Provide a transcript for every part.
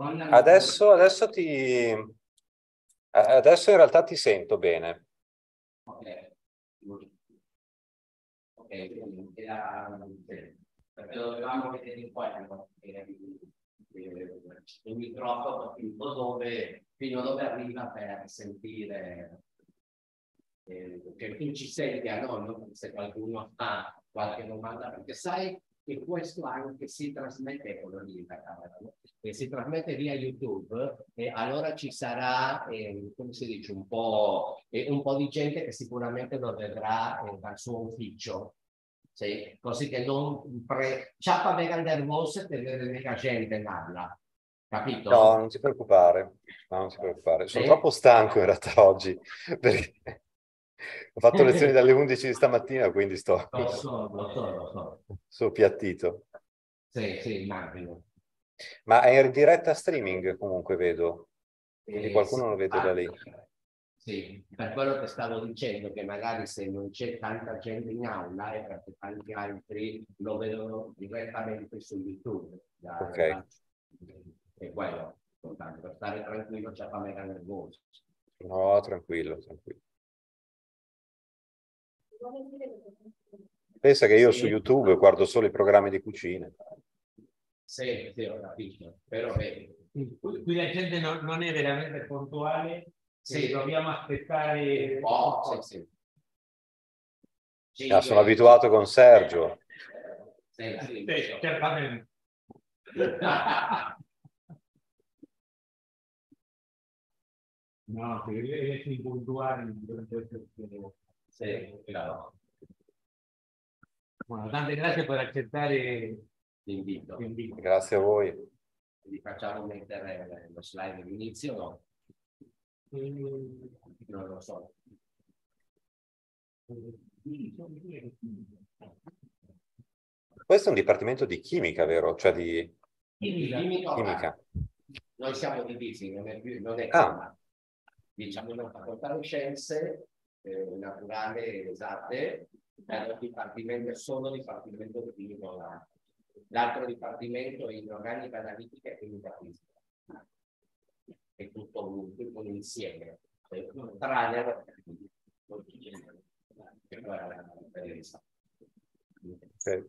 Adesso, adesso ti... Adesso in realtà ti sento bene. Ok. Ok, quindi era... Perché dovevamo vedere in quello il microfono fino dove, fino dove arriva per sentire eh, che tu ci senti a noi, se qualcuno ha qualche domanda, perché sai che questo anche si trasmette, quello lì, e si trasmette via YouTube e allora ci sarà, eh, come si dice, un po', eh, un po' di gente che sicuramente lo vedrà eh, dal suo ufficio. Sì, così che non pre... Ciappa mega nervosa per vedere mega gente in aula. Capito? No, non ti preoccupare. No, non ti preoccupare. Sono troppo stanco in realtà oggi perché ho fatto lezioni dalle 11 di stamattina, quindi sto... Lo so, lo so, lo so. Sono piattito. Sì, sì, immagino. Ma è in diretta streaming comunque, vedo. Quindi eh, qualcuno lo vede da lì. Sì, per quello che stavo dicendo, che magari se non c'è tanta gente in aula è perché tanti altri lo vedono direttamente su YouTube. Da, ok. Da, è quello, per stare tranquillo c'è fa mega nervoso. No, tranquillo, tranquillo. Pensa che io sì. su YouTube guardo solo i programmi di cucina. Sì, sì, ho capito. Però vedi. Qui la gente non, non è veramente puntuale, sì. dobbiamo aspettare. Oh, sì, sì. Ah, sono abituato con Sergio. Sì, sì, sì certamente. no, se essere puntuali sì, claro. Bueno, tante grazie per accettare l'invito. Grazie a voi. Vi facciamo mettere lo slide all'inizio, no? Non lo so. Questo è un dipartimento di chimica, vero? Cioè di chimica. chimica. Noi siamo divisi, non è più, non è ah. diciamo una facoltà di scienze eh, naturali esatte, il dipartimento solo dipartimento di chimica L'altro dipartimento è inorganica analitica e chimica fisica è tutto un, un insieme, la differenza. Okay.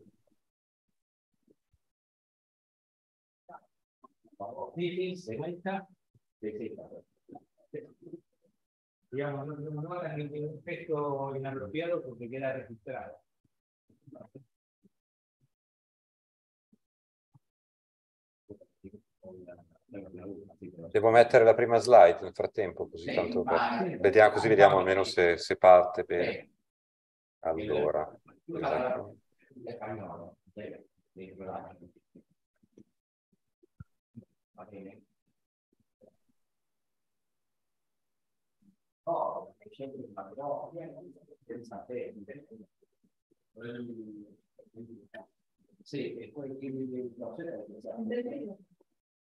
Sì, sì, seguenza. Digamos, no, no, no hagan ningún efecto inapropiado porque queda registrado. Devo mettere la prima slide nel frattempo, così, tanto per... vediamo, così vediamo almeno se, se parte bene. Allora. Va bene. Oh, sì, e poi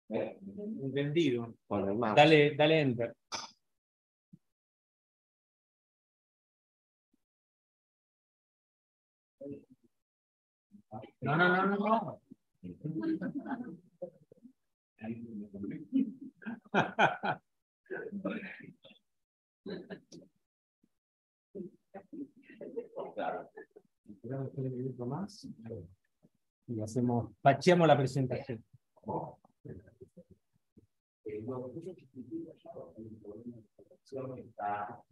Entendido. Bueno, dale, dale enter. No, no, no, no, no. Claro. más? Y hacemos, pacheamos la presentación. está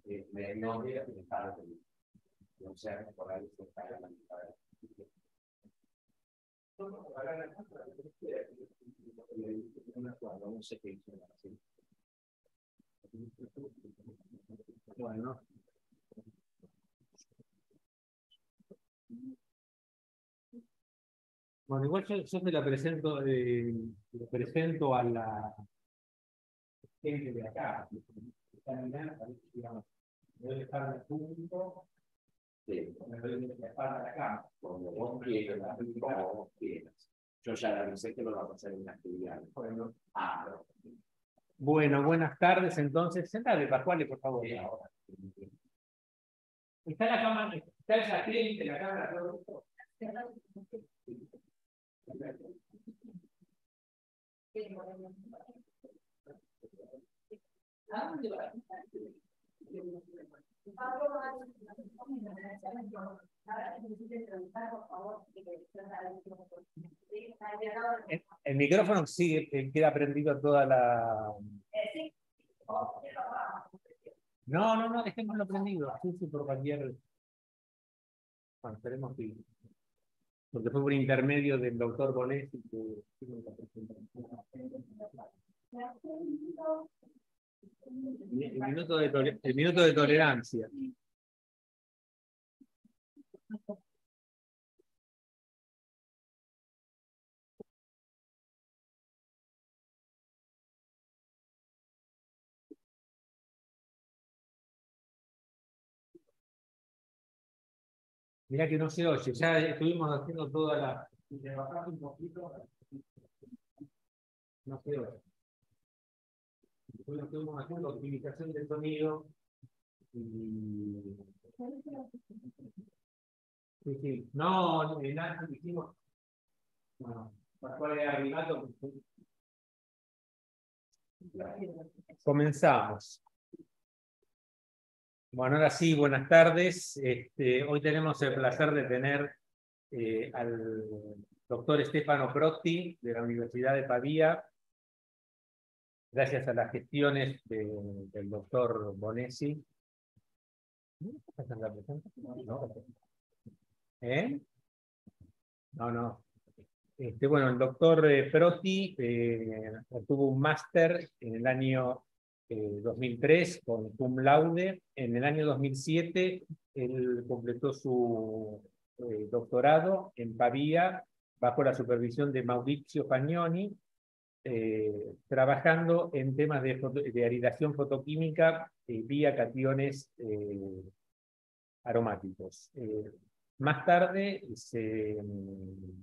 No sé qué bueno Bueno, igual yo, yo te la presento, eh, presento a la gente de acá, el punto, sí. me debe estar de acá, como vos quieras, como vos quieras. Yo ya la avisé que lo vamos a hacer en la actividad. Bueno, ah, bueno, buenas tardes entonces. Sentate, Pascuale, por favor. Está la cámara, está esa cliente, la cámara, todo El, micrófono eh, queda prendido toda la. No, no, no, dejémoslo prendido. Sí, sí, por cualquier. Bueno, esperemos que. Porque fue por intermedio del doctor Bonetti que. El minuto de, el minuto de tolerancia. Mira que no se oye, ya estuvimos haciendo toda la. un poquito. No se oye. Después estuvimos haciendo optimización del sonido. Y... No, en nada hicimos. No, Pascual Arrigato. Comenzamos. Bueno, ahora sí, buenas tardes. Este, hoy tenemos el placer de tener eh, al doctor Stefano Protti de la Universidad de Pavía. Gracias a las gestiones del doctor Bonesi. ¿No? ¿Eh? No, no. Este, bueno, el doctor eh, Protti eh, obtuvo un máster en el año 2003 eh, con cum laude. En el año 2007 él completó su eh, doctorado en Pavía bajo la supervisión de Mauricio Fagnoni, eh, trabajando en temas de aridación fotoquímica vía cationes aromáticos. Más tarde se mm,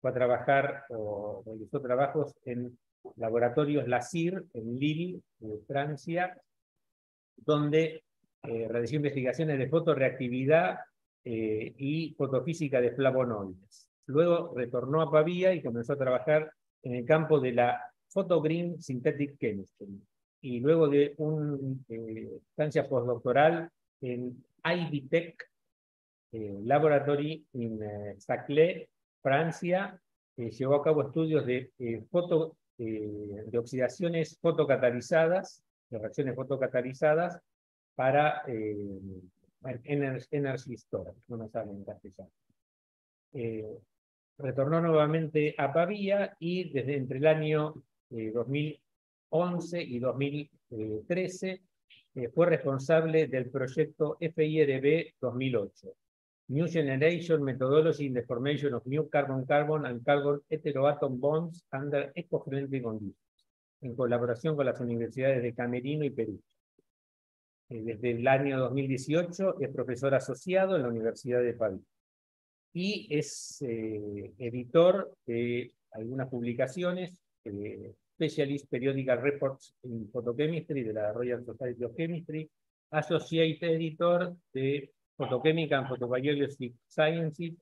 fue a trabajar o realizó trabajos en laboratorios LACIR en Lille, Francia, donde eh, realizó investigaciones de fotoreactividad eh, y fotofísica de flavonoides. Luego retornó a Pavía y comenzó a trabajar en el campo de la Photogreen Synthetic Chemistry. Y luego de una eh, estancia postdoctoral en IBTEC eh, Laboratory en Saclay, Francia, llevó a cabo estudios de foto eh, de oxidaciones fotocatalizadas, de reacciones fotocatalizadas para eh, energy storage, no me sale en. Eh, retornó nuevamente a Pavía y desde entre el año 2011 y 2013 fue responsable del proyecto FIRB 2008, New Generation Methodology in the Formation of New Carbon-Carbon and Carbon Heteroatom Bonds under Eco-Friendly Conditions, en colaboración con las universidades de Camerino y Perú. Eh, desde el año 2018 es profesor asociado en la Universidad de París y es eh, editor de algunas publicaciones, eh, Specialist Periodical Reports in Photochemistry de la Royal Society of Chemistry, Associate Editor de Photochemical and Photobiology Sciences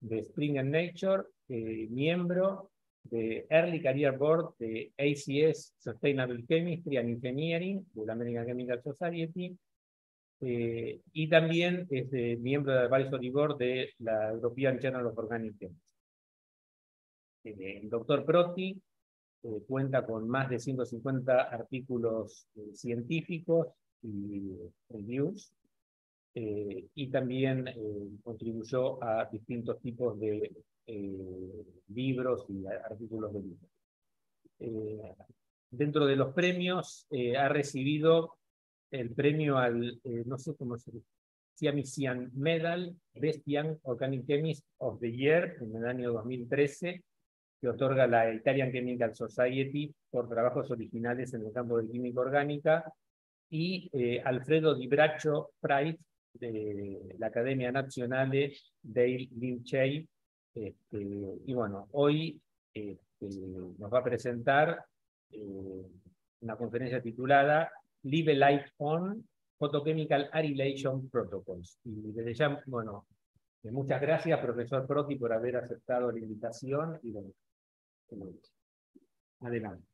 de Spring and Nature, eh, miembro de Early Career Board de ACS Sustainable Chemistry and Engineering de la American Chemical Society, eh, y también es miembro del Advisory Board de la European Journal of Organic Chemistry. Eh, el doctor Proti cuenta con más de 150 artículos científicos y reviews eh, y también eh, contribuyó a distintos tipos de eh, libros y artículos de libros. dentro de los premios ha recibido el premio al, no sé cómo se dice, Siamisian Medal, Best Young Organic Chemist of the Year en el año 2013, que otorga la Italian Chemical Society por trabajos originales en el campo de química orgánica, y Alfredo Di Braccio Prize de la Academia Nacional Dale Linchay. Este, y bueno, hoy este, nos va a presentar eh, una conferencia titulada Live Life On Photochemical Arylation Protocols. Y desde ya, bueno, eh, muchas gracias, profesor Proti, por haber aceptado la invitación. Y Adelante.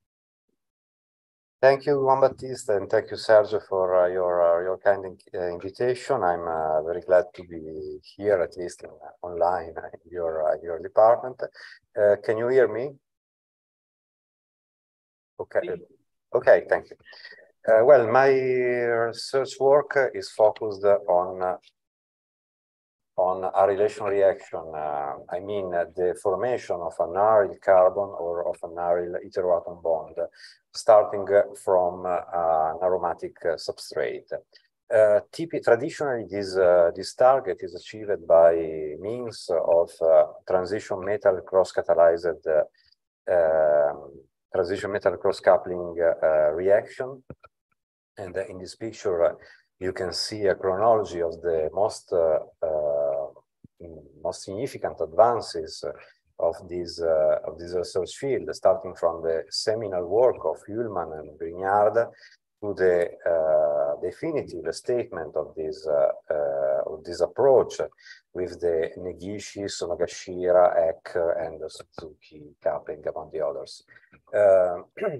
Thank you, Juan Battista, and thank you, Sergio, for uh, your uh, your kind in, uh, invitation. I'm uh, very glad to be here, at least uh, online in your uh, your department. can you hear me? Okay. Okay. Thank you. well, my research work is focused on on arylation reaction. I mean, the formation of an aryl carbon or of an aryl heteroatom bond starting from uh, an aromatic uh, substrate. Uh, traditionally, this, uh, this target is achieved by means of uh, transition metal cross-catalyzed uh, um, transition metal cross-coupling reaction. And in this picture, you can see a chronology of the most, most significant advances of this uh, of this research field, starting from the seminal work of Ullmann and Grignard to the uh, definitive statement of this uh, uh, of this approach with the Negishi, Sonogashira, Heck, and Suzuki coupling among the others. Uh,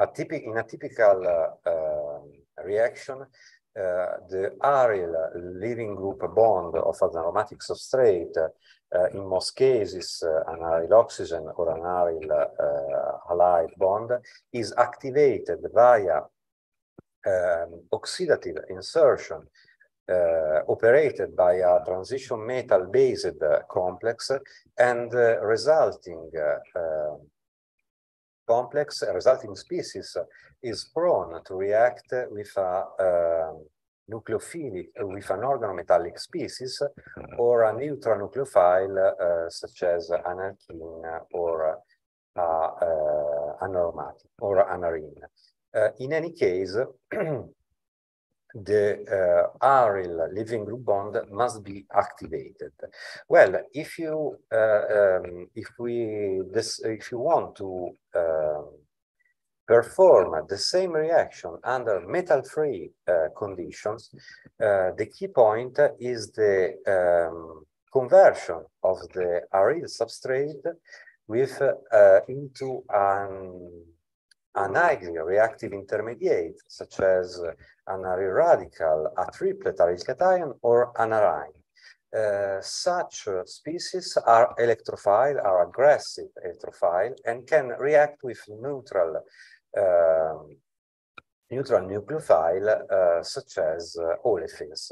a in a typical uh, reaction, uh, the aryl leaving group bond of an aromatic substrate uh, in most cases, uh, an aryl oxygen or an aryl uh, halide bond is activated via um, oxidative insertion uh, operated by a transition metal based uh, complex and uh, resulting complex resulting species is prone to react with a um, nucleophilic with an organometallic species or a neutral nucleophile uh, such as an alkene or uh, uh, an aromatic or an arene. Uh, in any case, the uh, aryl leaving group bond must be activated. Well, if you uh, um, if we this if you want to um, perform the same reaction under metal-free uh, conditions, uh, the key point is the um, conversion of the aryl substrate with uh, into an, an highly reactive intermediate, such as an aryl radical, a triplet aryl cation, or an aryne. Uh, such uh, species are electrophile, are aggressive electrophile, and can react with neutral um, neutral nucleophile uh, such as uh, olefins.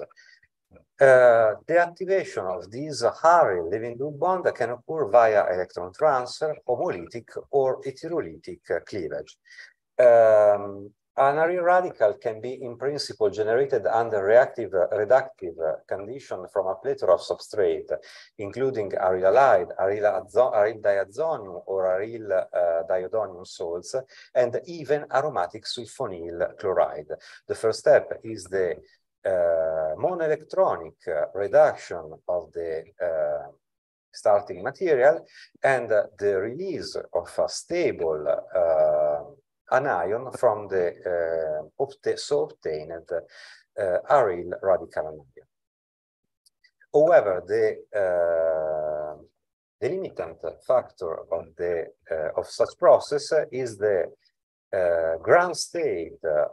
Uh, the activation of this aryl leaving group bond can occur via electron transfer, homolytic, or heterolytic cleavage. Um, an aryl radical can be in principle generated under reactive uh, reductive uh, condition from a plethora of substrate, including aryl halide, aryl, aryl diazonium or aryl uh, diodonium salts, and even aromatic sulfonyl chloride. The first step is the uh, monoelectronic uh, reduction of the uh, starting material and the release of a stable an ion from the uh, obta so obtained uh, aryl radical anion. However, the uh, the limitant factor of the uh, of such process is the uh, ground state uh,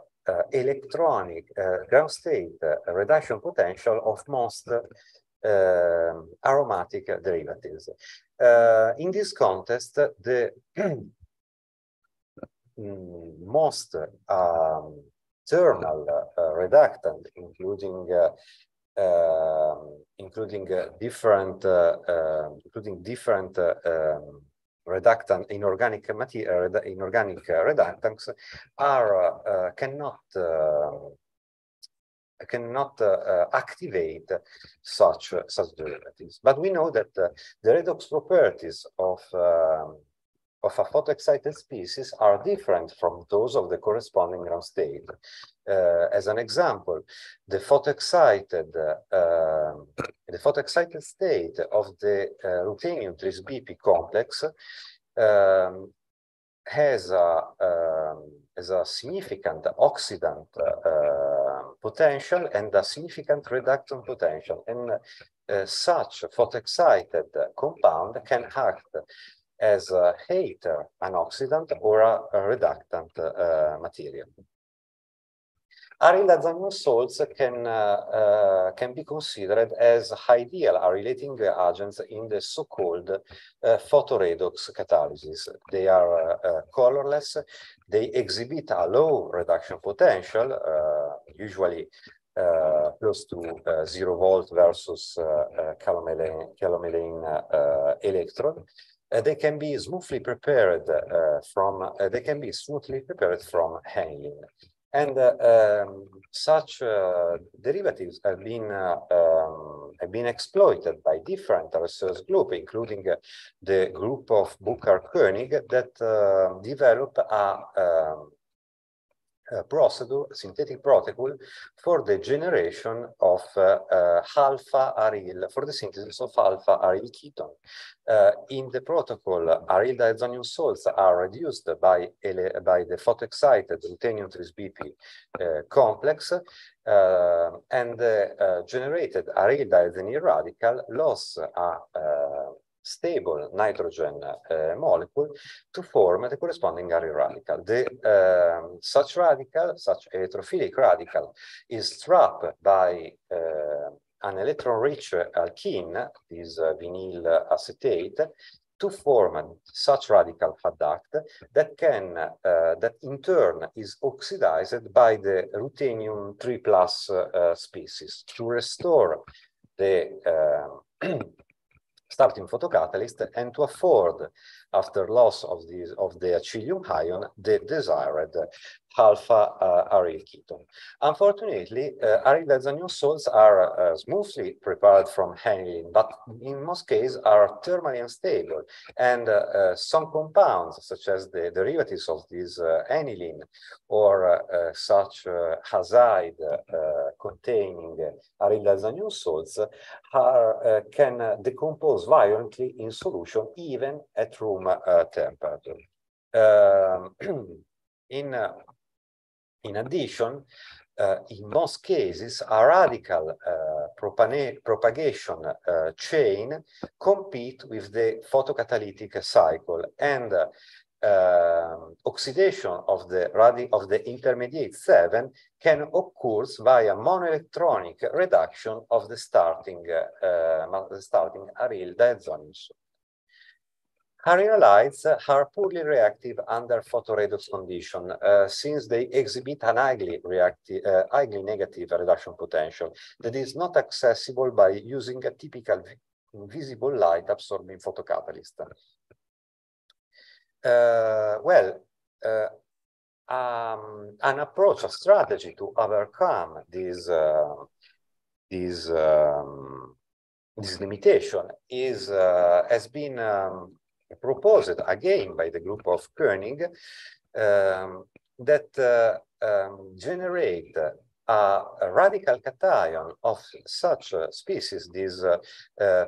electronic ground state reduction potential of most aromatic derivatives. in this context, the most um, thermal uh, reductant, including uh, um, including uh, different um, including different um, reductant inorganic material inorganic reductants are cannot cannot uh, activate such uh, such derivatives. But we know that uh, the redox properties of um, of a photoexcited species are different from those of the corresponding ground state. Uh, as an example, the photoexcited uh, the photoexcited state of the uh, ruthenium tris BP complex um, has a um, has a significant oxidant uh, potential and a significant reductant potential, and uh, such photoexcited compound can act as a hater, an oxidant, or a, a reductant uh, material. Aryl salts can, uh, uh, can be considered as ideal arylating agents in the so-called uh, photoredox catalysis. They are uh, colorless, they exhibit a low reduction potential, uh, usually uh, close to zero volt versus uh, calomelain, electrode. They can be smoothly prepared from, they can be smoothly prepared from aniline. And uh, um, such uh, derivatives have been uh, um, have been exploited by different research groups, including uh, the group of Burkhard Koenig that uh, developed a um, procedure, synthetic protocol for the generation of uh, uh, alpha aryl, for the synthesis of alpha aryl ketone. Uh, in the protocol, aryl diazonium salts are reduced by, by the photoexcited ruthenium 3BP uh, complex uh, and uh, generated aryl diazenyl radical loss a stable nitrogen uh, molecule to form the corresponding aryl radical. The, um, such radical, such electrophilic radical, is trapped by uh, an electron-rich alkene, this uh, vinyl acetate, to form such radical adduct that can, that in turn is oxidized by the ruthenium 3 plus species to restore the starting photocatalyst and to afford, after loss of, these, of the acylium ion, the desired alpha uh, aryl ketone. Unfortunately, uh, aryl diazonium salts are uh, smoothly prepared from aniline, but in most cases are thermally unstable. And uh, uh, some compounds, such as the derivatives of this uh, aniline or such azide containing aryl diazonium salts, are, can decompose violently in solution even at room temperature. Um, in in addition, uh, in most cases, a radical uh, propagation uh, chain compete with the photocatalytic cycle and um, oxidation of the of the intermediate 7 can occur via monoelectronic reduction of the starting uh, the starting aryl diazonium Arylides are poorly reactive under photoredox condition uh, since they exhibit an highly, reactive, uh, highly negative reduction potential that is not accessible by using a typical visible light absorbing photocatalyst. Uh, well, uh, um, an approach, a strategy to overcome this, uh, this, um, this limitation is, uh, has been um, proposed again by the group of Koenig um, that uh, um, generate a, radical cation of such a species, this uh, uh,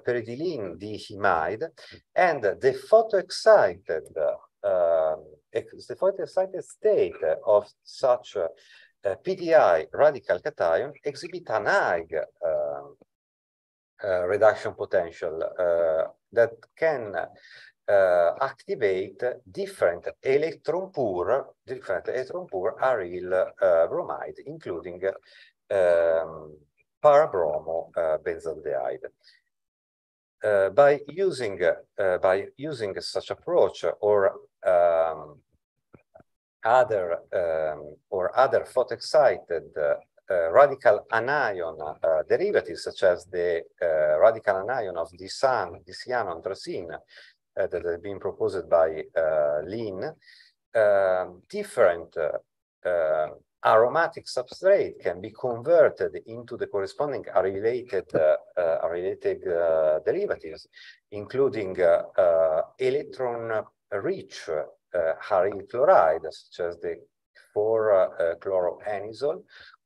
diimide, and the photoexcited, uh, the photoexcited state of such uh, PDI radical cation exhibit an high uh, reduction potential that can uh, activate different electron poor, different electron poor aryl uh, bromide, including um, parabromo uh, benzaldehyde. By using by using such approach or um, other um, or other photoexcited uh, radical anion uh, derivatives such as the uh, radical anion of dicyanoanthracene uh, that have been proposed by uh, Lin, um, different uh, aromatic substrate can be converted into the corresponding related uh, related uh, derivatives, including uh, electron-rich aryl chloride, such as the 4-chloroanisole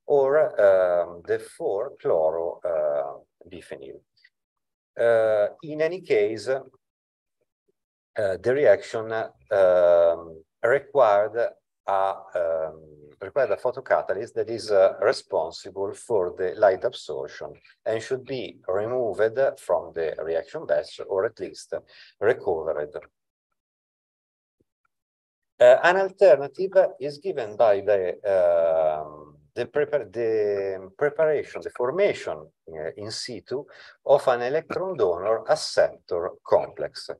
or um, the 4-chloro-biphenyl. in any case, uh, the reaction um, required a um, required a photocatalyst that is uh, responsible for the light absorption and should be removed from the reaction batch or at least recovered. Uh, an alternative is given by the um, the, prepar the preparation, the formation uh, in situ of an electron donor acceptor complex.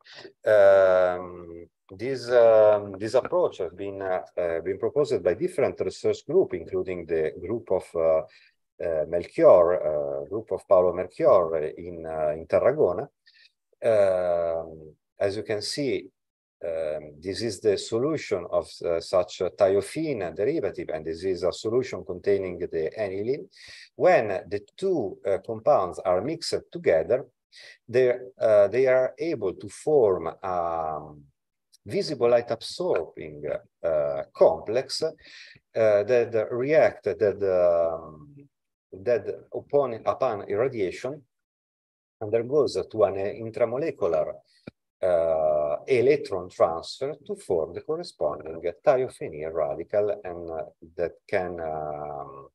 Um, this, um, this approach has been, uh, uh, been proposed by different research groups, including the group of uh, uh Melchiorre, uh, group of Paolo Melchiorre in, in Tarragona. Um, as you can see, um, this is the solution of uh, such a thiophene derivative, and this is a solution containing the aniline. When the two uh, compounds are mixed together, they, uh, they are able to form a visible light absorbing uh, complex uh, that react that, um, that upon, upon irradiation undergoes to an intramolecular electron transfer to form the corresponding thiophenyl radical and uh, that can um,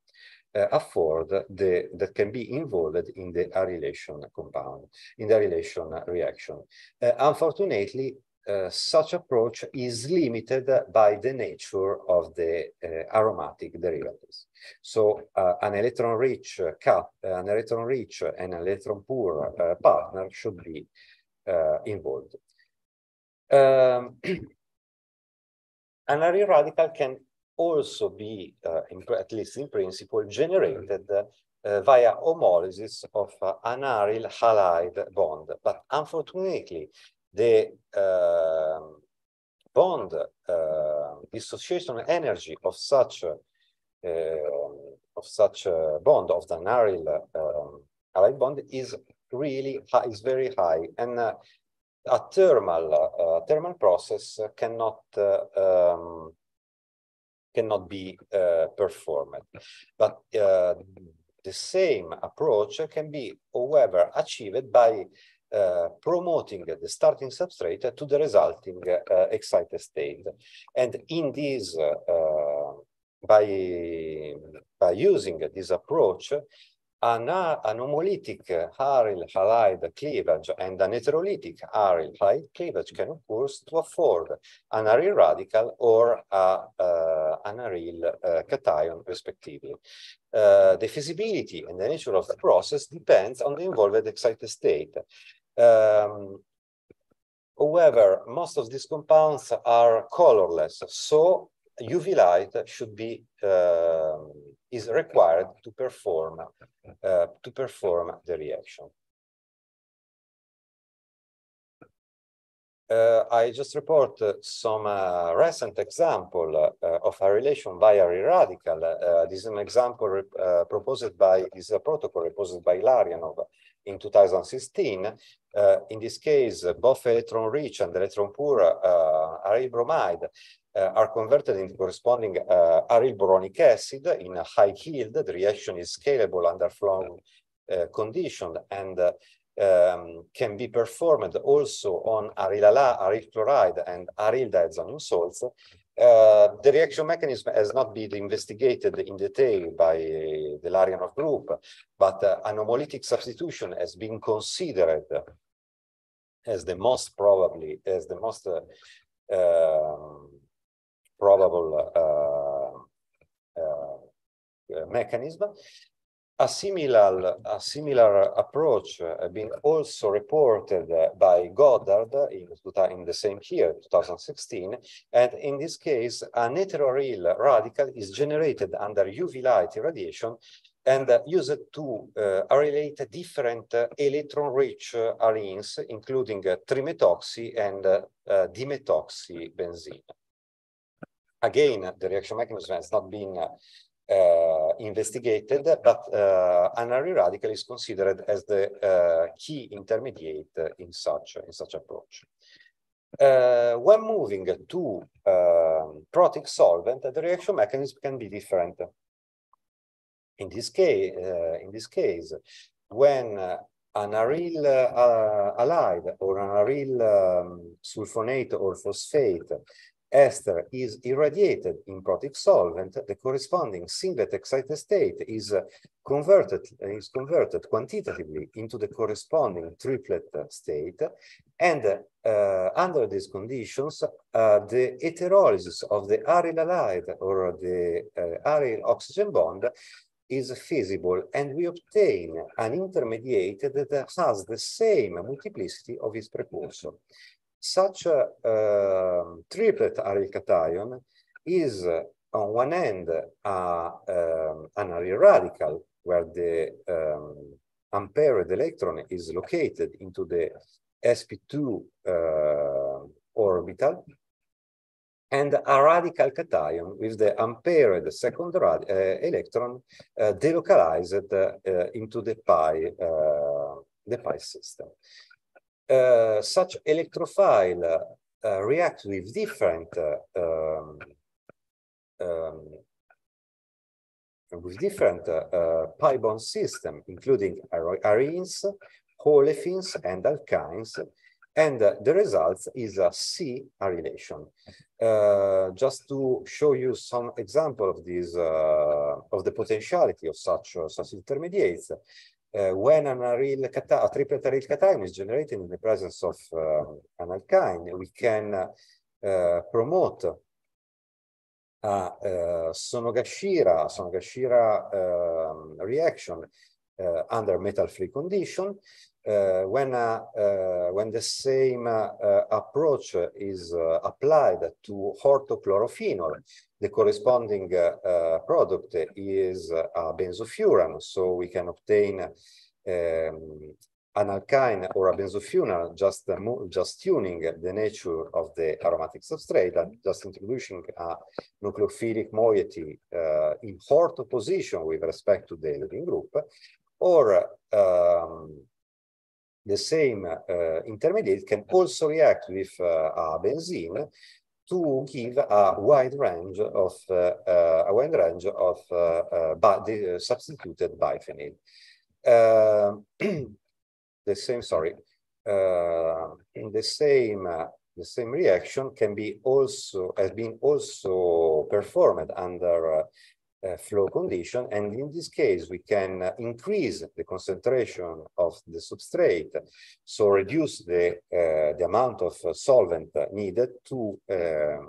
uh, afford the that can be involved in the arylation compound in the arylation reaction. Uh, unfortunately, uh, such approach is limited by the nature of the uh, aromatic derivatives. So uh, an electron-rich cup, an electron-rich and an electron-poor partner should be uh, involved. Um, an aryl radical can also be, uh, in, at least in principle, generated uh, via homolysis of uh, an aryl halide bond. But unfortunately, the uh, bond uh, dissociation energy of such uh, of such a bond of the aryl um, halide bond is really high, is very high, and uh, a thermal uh, thermal process cannot um, cannot be uh, performed. But uh, the same approach can be, however, achieved by uh, promoting the starting substrate to the resulting uh, excited state. And in this, uh, by, by using this approach, an, anomolytic aryl halide cleavage and an heterolytic aryl halide cleavage can occur to afford an aryl radical or a, uh, an aryl uh, cation, respectively. Uh, the feasibility and the nature of the process depends on the involved excited state. Um, however, most of these compounds are colorless, so UV light should be uh, is required to perform uh, to perform the reaction. Uh, I just report uh, some uh, recent example uh, of arylation via radical. Uh, this is an example proposed by this protocol proposed by Larionov in 2016. in this case, both electron-rich and electron-poor aryl bromide uh, are converted into corresponding uh, aryl boronic acid in a high yield. The reaction is scalable under flow uh, condition and um, can be performed also on aryl, aryl chloride and aryl diazonium salts. Uh, the reaction mechanism has not been investigated in detail by uh, the Larionov group, but uh, anomolytic substitution has been considered as the most probably, as the most um, probable uh, uh, mechanism. A similar, a similar approach uh, been also reported uh, by Goddard in, in the same year, 2016. And in this case, an heteroaryl radical is generated under UV light irradiation and uh, used to uh, arylate different uh, electron-rich uh, arenes, including trimethoxy and dimethoxy benzene again, the reaction mechanism has not been uh, investigated, but uh, an aryl radical is considered as the uh, key intermediate in such, in such approach. Uh, when moving to um, protic solvent, the reaction mechanism can be different. In this case, uh, in this case, when an aryl uh, halide or an aryl um, sulfonate or phosphate ester is irradiated in protic solvent, the corresponding singlet excited state is uh, converted is converted quantitatively into the corresponding triplet state, and uh, under these conditions, uh, the heterolysis of the aryl halide or the uh, aryl oxygen bond is feasible, and we obtain an intermediate that has the same multiplicity of its precursor such a uh, triplet aryl cation is uh, on one end uh, um, an aryl radical where the um, unpaired electron is located into the sp2 uh, orbital and a radical cation with the unpaired second uh, electron uh, delocalized into the pi the pi system. Uh, such electrophile uh, react with different uh, um, um, with different uh, pi bond system, including arenes, olefins, and alkynes, and uh, the result is a C relation. Uh, just to show you some example of this, of the potentiality of such, such intermediates, uh, when an aryl a triplet aryl cation is generated in the presence of uh, an alkyne, we can uh, promote a Sonogashira, Sonogashira um, reaction under metal-free condition when, uh, uh, when the same approach is applied to orthochlorophenol, the corresponding product is a benzofuran, so we can obtain um, an alkyne or a benzofuran, just uh, just tuning the nature of the aromatic substrate and just introducing a nucleophilic moiety uh, in ortho position with respect to the leading group, or um, the same uh, intermediate can also react with uh, a benzene to give a wide range of uh, a wide range of the substituted biphenyl. the same, sorry, in the same the same reaction can be also has been also performed under uh, flow condition. And in this case, we can uh, increase the concentration of the substrate, so reduce the, uh, the amount of uh, solvent needed to, uh,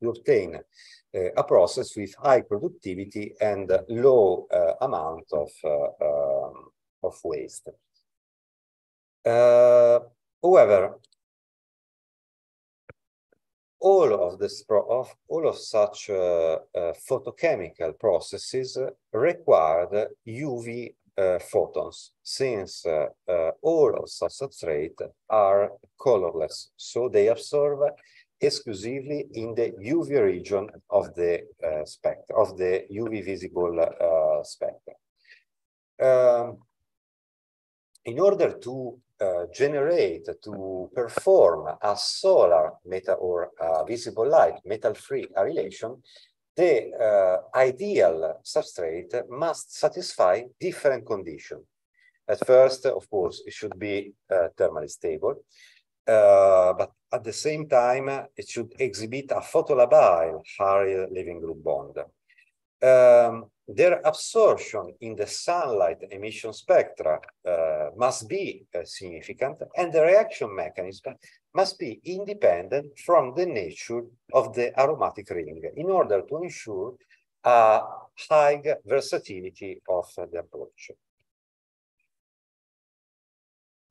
to obtain uh, a process with high productivity and low amount of, um, of waste. however, all of this of all of such uh, uh, photochemical processes required UV uh, photons, since uh, uh, all of such substrate are colorless, so they absorb exclusively in the UV region of the uh, spectrum, of the UV visible spectrum. Um, in order to uh, generate to perform a solar metal or visible light metal-free arylation, the uh, ideal substrate must satisfy different conditions. At first, of course, it should be uh, thermally stable, but at the same time, it should exhibit a photolabile aryl leaving group bond. Um, their absorption in the sunlight emission spectra uh, must be uh, significant and the reaction mechanism must be independent from the nature of the aromatic ring in order to ensure a high versatility of the approach.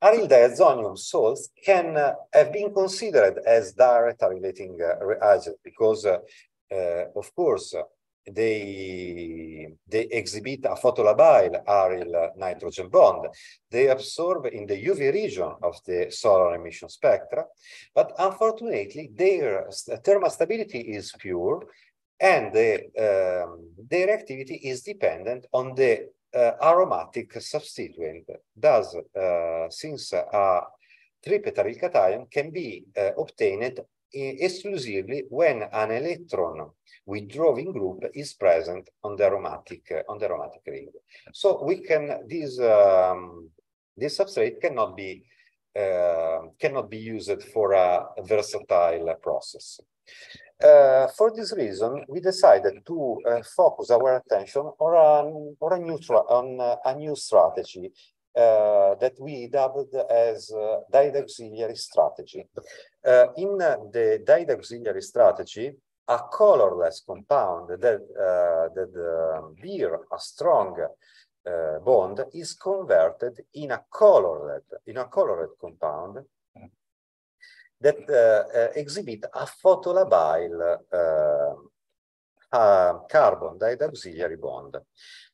Aryl diazonium salts can uh, have been considered as direct arylating uh, agent because, uh, uh, of course, they, they exhibit a photolabile aryl nitrogen bond. They absorb in the UV region of the solar emission spectra, but unfortunately their thermal stability is pure and the, um, their activity is dependent on the uh, aromatic substituent. Thus, uh, since a triplet aryl cation can be uh, obtained exclusively when an electron withdrawing group is present on the aromatic on the aromatic ring. So we can this um, this substrate cannot be uh, cannot be used for a versatile process. Uh, for this reason, we decided to uh, focus our attention on or a, new, on a new strategy uh, that we dubbed as uh, dyedauxiliary strategy. Uh, in the dyedauxiliary strategy, a colorless compound that, that um, a strong uh, bond is converted in a colored in a colored compound that uh, uh, exhibit a photolabile carbon dyedauxiliary bond.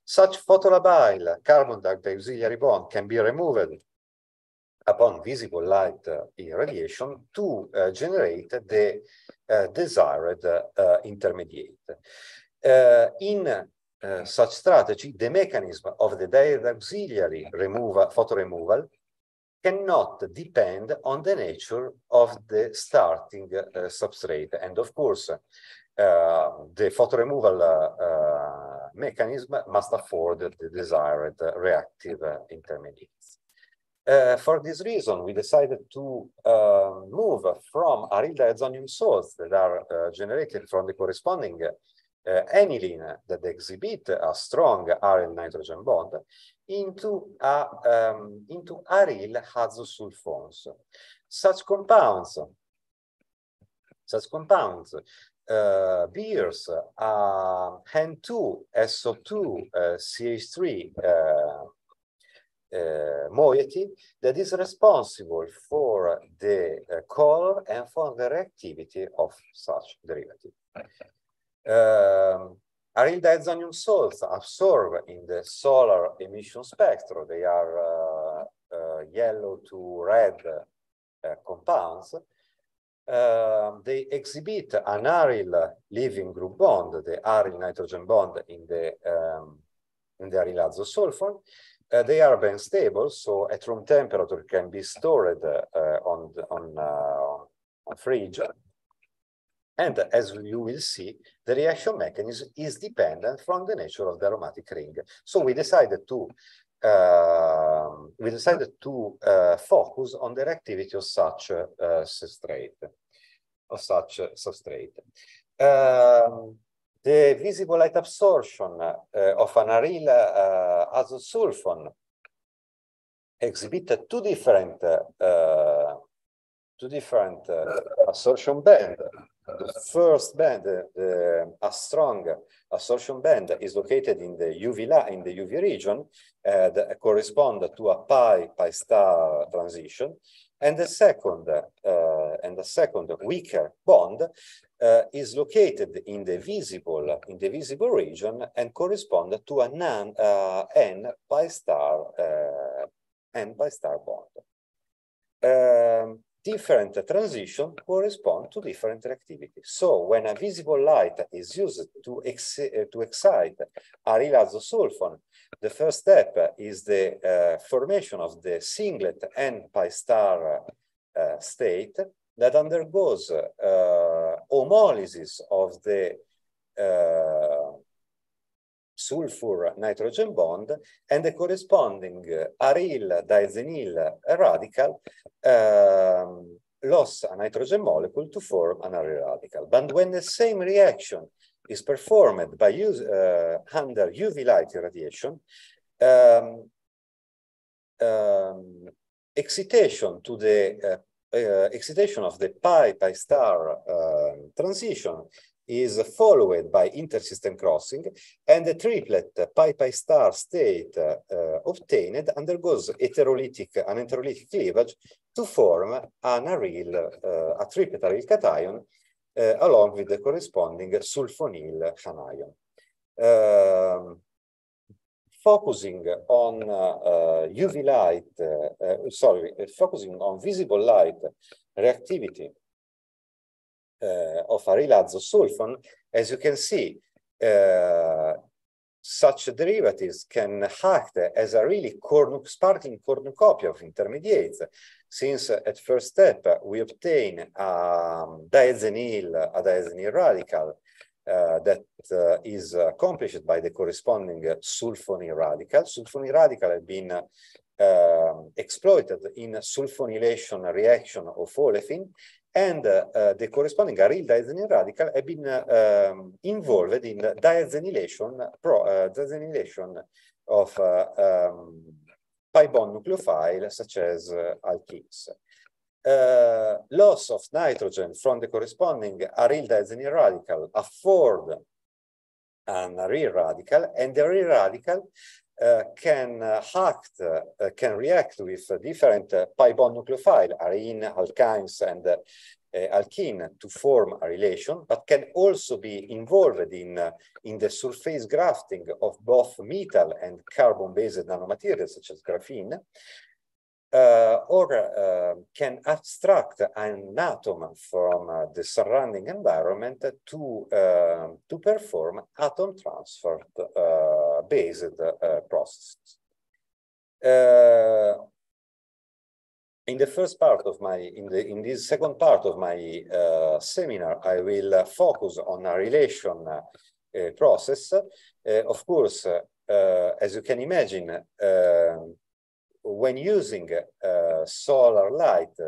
Such photolabile carbon dyedauxiliary bond can be removed upon visible light irradiation to generate the desired intermediate. in uh, such strategy, the mechanism of the dyedauxiliary photo removal cannot depend on the nature of the starting uh, substrate. And of course, uh, the photo removal uh, mechanism must afford the desired reactive intermediates. Uh, for this reason, we decided to uh, move from aryl diazonium salts that are uh, generated from the corresponding uh, aniline that exhibit a strong aryl nitrogen bond into a um, into aryl azosulfones. Such compounds, such compounds uh, bears uh, N2 SO2 uh, CH3 uh, uh, moiety that is responsible for the uh, color and for the reactivity of such derivative. Um, aryl diazonium salts absorb in the solar emission spectrum. They are uh, uh, yellow to red uh, compounds. Um, they exhibit an aryl leaving group bond, the aryl nitrogen bond in the um, in the aryl azosulfone. Uh, they are bend stable, so at room temperature can be stored uh, on the, on uh, on fridge and as you will see, the reaction mechanism is dependent from the nature of the aromatic ring. So we decided to uh, we decided to uh, focus on the reactivity of such uh, substrate, of such substrate. Um, the visible light absorption uh, of an aryl uh, azosulfone exhibited two different uh, two different absorption bands the first band, a strong absorption band is located in the UV in the UV region that correspond to a pi pi star transition, and the second uh, and the second weaker bond uh, is located in the visible in the visible region and correspond to a non uh, n pi star uh, n pi star bond. Um, different transition correspond to different reactivity. So when a visible light is used to, ex uh, to excite aryl azosulfone, the first step is the uh, formation of the singlet n pi star uh, state that undergoes uh, homolysis of the uh, sulfur nitrogen bond and the corresponding aryl diazenyl radical um, loss a nitrogen molecule to form an aryl radical. But when the same reaction is performed by use, uh, under UV light irradiation, um, um, excitation to the uh, excitation of the pi pi star uh, transition is followed by intersystem crossing and the triplet pi pi star state uh, obtained undergoes heterolytic, an heterolytic cleavage to form an aryl, uh, a triplet aryl cation uh, along with the corresponding sulfonyl anion. Um, focusing on UV light, sorry, focusing on visible light reactivity uh, of aryl as you can see, uh, such derivatives can act as a really cornu sparkling cornucopia of intermediates, since at first step we obtain um, diazenyl, a diazenyl radical uh, that uh, is accomplished by the corresponding sulfonyl radical. Sulfonyl radical have been um, exploited in sulfonylation reaction of olefin, and uh, the corresponding aryl diazenyl radical have been uh, um, involved in diazenylation, pro, uh, diazenylation of uh, um, pi bond nucleophile such as uh, alkenes. Uh, loss of nitrogen from the corresponding aryl diazenyl radical afford an aryl radical, and the aryl radical uh, can uh, act, uh, can react with different pi bond nucleophile, arene, alkynes, and alkene to form arylation, but can also be involved in, in the surface grafting of both metal and carbon-based nanomaterials such as graphene, uh, or uh, can abstract an atom from uh, the surrounding environment to, uh, to perform atom transfer uh, based uh, processes. in the first part of my, in, the, in this second part of my seminar, I will focus on arylation process. of course, as you can imagine, when using uh, solar light,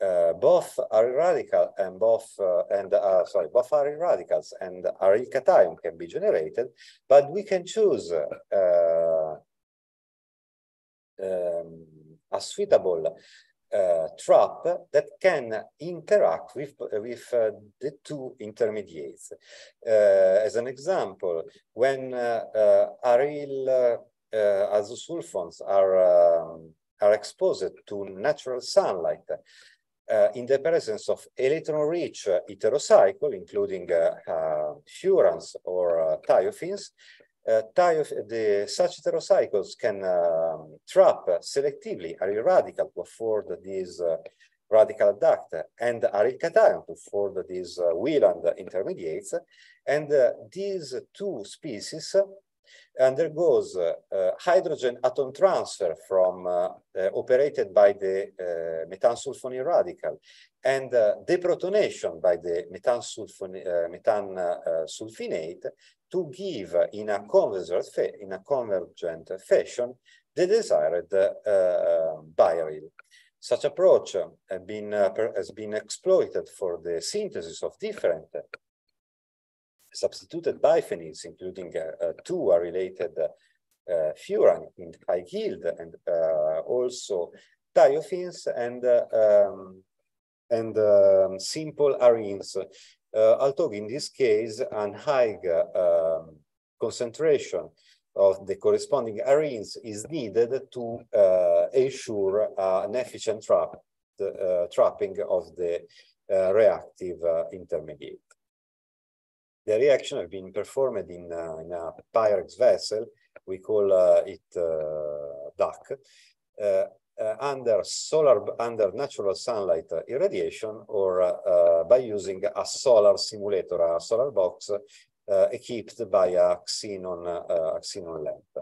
uh, both are radical and both uh, and sorry both aryl radicals and aryl cation can be generated, but we can choose um, a suitable uh, trap that can interact with, with uh, the two intermediates. Uh, as an example, when aryl uh, azosulfones are, um, are exposed to natural sunlight uh, in the presence of electron-rich heterocycle, including uh, uh, furans or uh, thiophene, uh, the, such heterocycles can um, trap selectively aryl radical to afford these uh, radical adduct and aryl cation to afford these uh, Wheland intermediates. And uh, these two species undergoes uh, hydrogen atom transfer from uh, uh, operated by the methanesulfonyl radical and deprotonation by the methane, methane sulfinate to give in a convergent, in a convergent fashion the desired uh, biaryl. Such approach been, uh, has been exploited for the synthesis of different substituted biphenyls, including uh, uh, two arylated uh, furan in high yield and also thiophenes and um, and um, simple arenes. although in this case, an high um, concentration of the corresponding arenes is needed to uh, ensure uh, an efficient trap, uh, trapping of the reactive intermediate. The reaction have been performed in, uh, in a Pyrex vessel. We call uh, it uh, DAC. Uh, uh, under solar, under natural sunlight irradiation, or uh, by using a solar simulator, a solar box equipped by a xenon, a xenon lamp.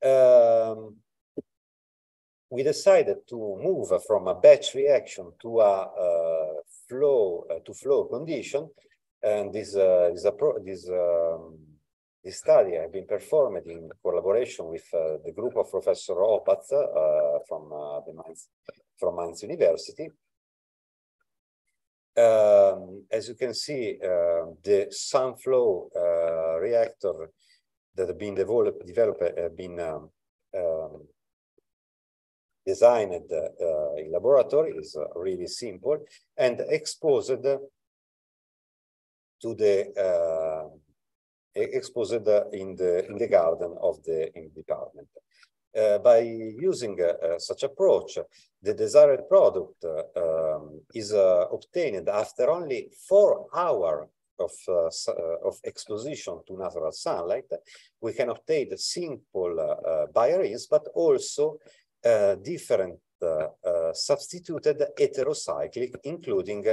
Um, we decided to move from a batch reaction to a flow to flow condition and this, uh, this, this, um, this study has been performed in collaboration with uh, the group of Professor Opatz uh, from uh, the Mainz, from Mainz University. Um, as you can see, uh, the Sunflow uh, reactor that have been developed, developed have been um, um, designed uh, in laboratory is really simple and exposed to the uh, exposed in the in the garden of the department. Uh, by using uh, such approach, the desired product uh, um, is uh, obtained after only four hours of, uh, of exposition to natural sunlight. We can obtain simple biaryls, but also different substituted heterocyclic, including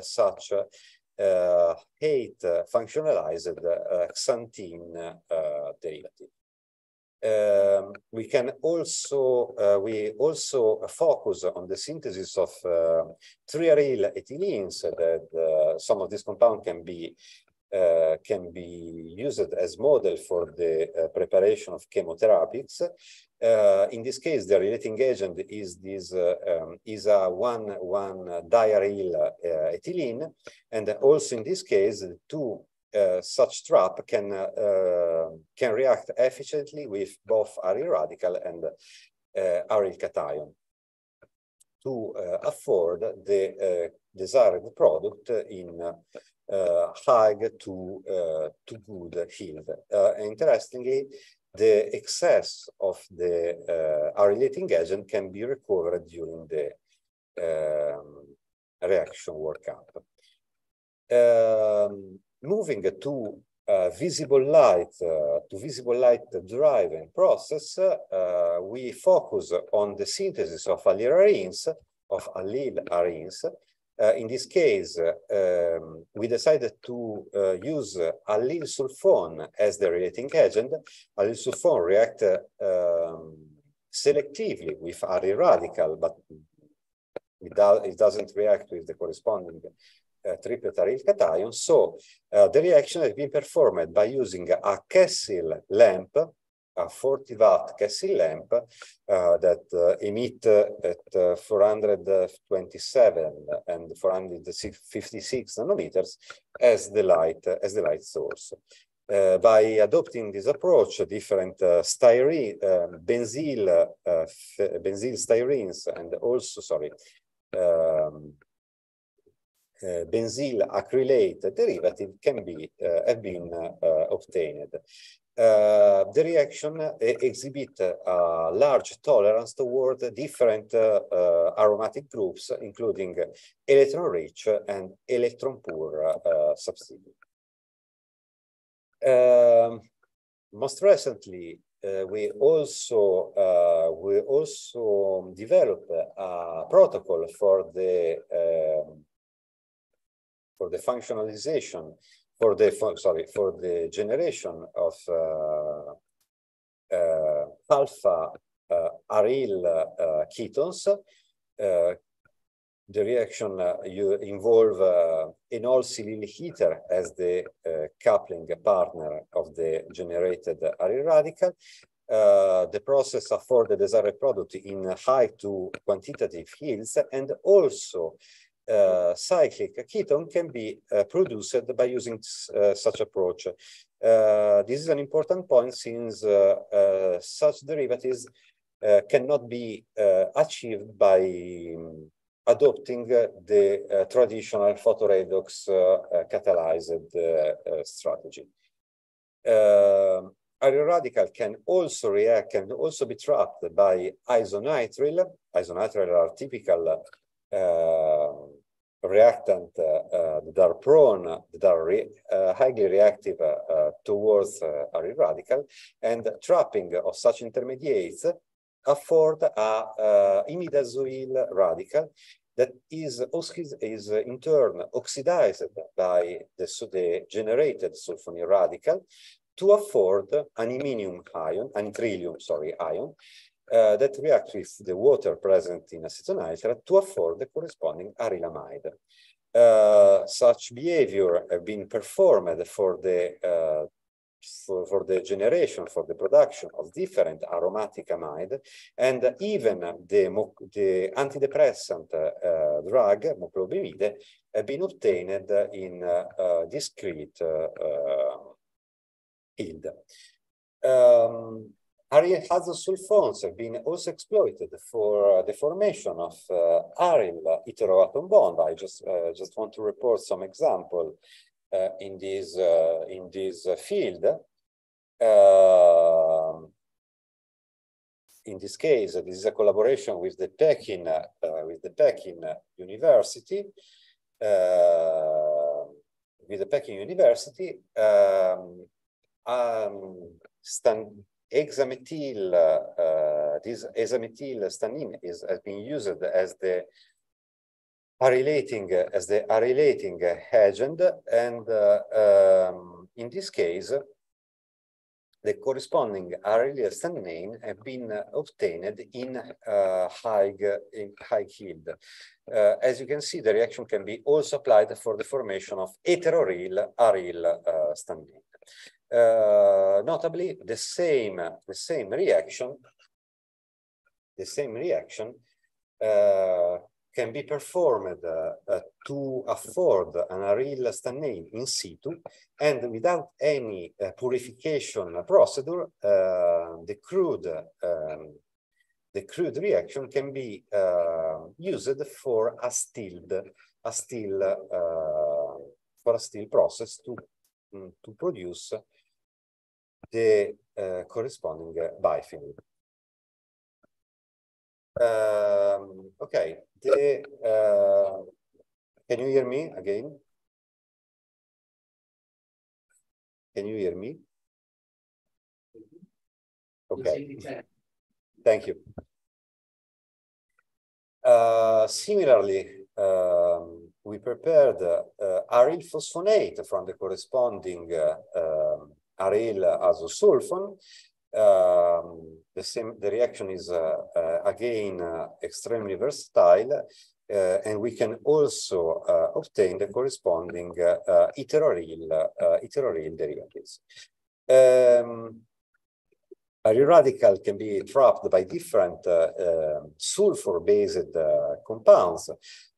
such uh, uh, functionalized uh, xanthine derivative. Um, we can also uh, we also focus on the synthesis of uh, triaryl ethylenes that uh, some of these compound can be uh, can be used as model for the uh, preparation of chemotherapies. Uh, in this case, the arylating agent is this um, is a one one diaryl ethylene, and also in this case, two uh, such trap can uh, can react efficiently with both aryl radical and uh, aryl cation to afford the desired product in high to to good yield. interestingly, the excess of the uh, arylating agent can be recovered during the um, reaction workup. Um, moving to uh, visible light uh, to visible light driving process, uh, we focus on the synthesis of allyl of allyl arenes. Uh, in this case, um, we decided to uh, use allyl sulfone as the arylating agent. Allyl sulfone react um, selectively with aryl radical, but it, do it doesn't react with the corresponding uh, triplet aryl cation. So uh, the reaction has been performed by using a Kessil lamp, a 40 watt Kessil lamp uh, that uh, emit at uh, 427 and 456 nanometers as the light as the light source. Uh, by adopting this approach, different uh, styrene, uh, benzyl, uh, benzyl styrenes, and also, sorry, um, uh, benzyl acrylate derivative can be uh, have been uh, obtained. The reaction exhibit a large tolerance toward different aromatic groups, including electron-rich and electron-poor substitutes. Um, most recently, uh, we also uh, we also developed a protocol for the um, for the functionalization, for the sorry, for the generation of uh, uh, alpha uh, aryl uh, ketones. Uh, the reaction uh, you involve uh, enol silyl ether as the coupling partner of the generated aryl radical. the process afford the desired product in high to quantitative yields and also uh, cyclic ketone can be uh, produced by using uh, such approach. Uh, this is an important point since uh, uh, such derivatives cannot be achieved by um, adopting the traditional photoredox catalyzed strategy. Uh, radical can also react, can also be trapped by isonitrile. Isonitrile are typical uh, reactant uh, uh, that are prone, that are re uh, highly reactive uh, uh, towards a radical, and trapping of such intermediates afford a imidoyl radical that is, is in turn oxidized by the, the generated sulfonyl radical to afford an iminium ion, an nitrilium, sorry, ion, uh, that react with the water present in acetonitrile to afford the corresponding arylamide. Uh, such behavior have been performed for the uh, for, for, the generation, for the production of different aromatic amide, and even the, the antidepressant uh, drug, moclobemide, have been obtained in uh, discrete yield. Um, Aryl sulfones have been also exploited for uh, the formation of uh, aryl heteroatom bond. I just uh, just want to report some example uh, in this uh, in this uh, field. Um, in this case, this is a collaboration with the Peking with the Peking University. with the Peking University, um, um, stand, hexamethyl, uh, this hexamethyl stannine is, has been used as the arylating as the arylating agent, and uh, um, in this case, the corresponding aryl stannane have been uh, obtained in uh, high in high yield. Uh, as you can see, the reaction can be also applied for the formation of heteroaryl aryl uh, stannane. Uh, notably, the same the same reaction, the same reaction uh, can be performed uh, uh, to afford an aryl stannane in situ and without any uh, purification procedure, the crude um, the crude reaction can be used for a stilled a Stille for a Stille process to um, to produce the corresponding biphenyl. Um, okay, the, uh, can you hear me again? Can you hear me? Okay, thank you. Uh, similarly, um, we prepared uh, aryl phosphonate from the corresponding uh, um, aryl azosulfone um, the same the reaction is uh, uh, again uh, extremely versatile uh, and we can also uh, obtain the corresponding uh, heteroaryl, heteroaryl derivatives. Um, a radical can be trapped by different um, sulfur-based compounds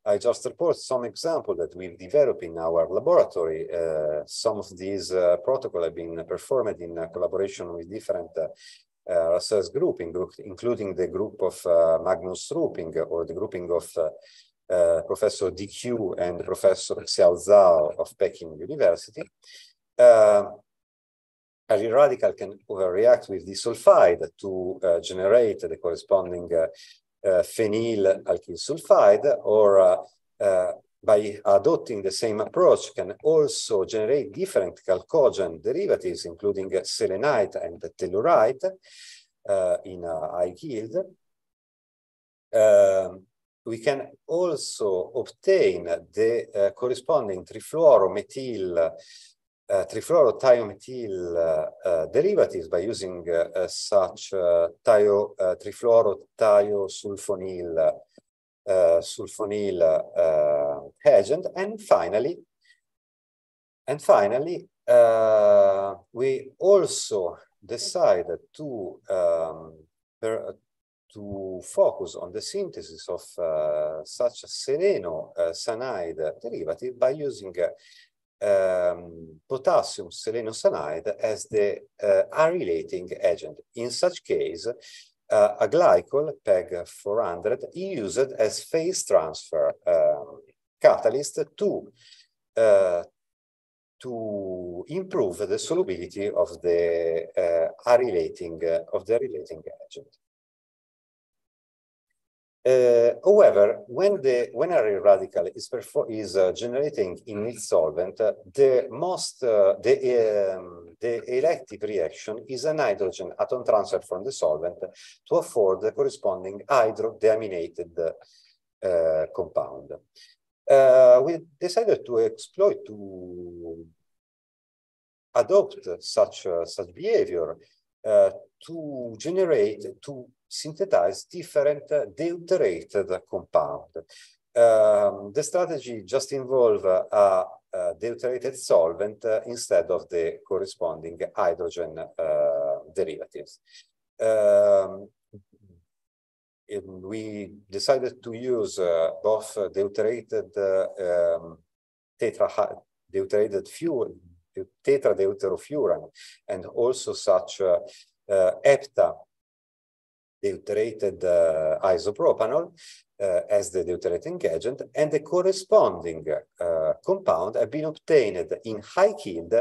I just report some example that we've developed in our laboratory. Uh, some of these uh, protocols have been performed in uh, collaboration with different uh, research groups, including the group of uh, Magnus Rueping or the grouping of uh, Professor DQ and Professor Xiao Zhao of Peking University. A radical can react with disulfide to generate the corresponding uh, phenyl alkyl sulfide or uh, uh, by adopting the same approach can also generate different chalcogen derivatives, including selenite and tellurite in a high yield. Um, we can also obtain the uh, corresponding trifluoromethyl uh, trifluorothiamethyl uh, uh, derivatives by using uh, such uh, thio, uh, trifluorothiasulfonyl sulfonyl agent. And finally, and finally, we also decided to um, per, to focus on the synthesis of such a seleno cyanide derivative by using um, potassium selenosanide as the uh, arylating agent. In such case, uh, a glycol, PEG 400, is used as phase transfer um, catalyst to to improve the solubility of the arylating of the arylating agent. Uh, however, when the when a radical is is uh, generating in its solvent, uh, the most uh, the um, the elective reaction is a nitrogen atom transfer from the solvent to afford the corresponding hydrodeaminated uh, compound. Uh, we decided to exploit to adopt such such behavior to generate to synthesize different uh, deuterated compound. Um, the strategy just involve a, a deuterated solvent uh, instead of the corresponding hydrogen uh, derivatives. Um, we decided to use uh, both deuterated uh, um, tetra deuterated fuel, tetra deuterofuran, and also such uh, hepta deuterated uh, isopropanol uh, as the deuterating agent, and the corresponding uh, compound have been obtained in high yield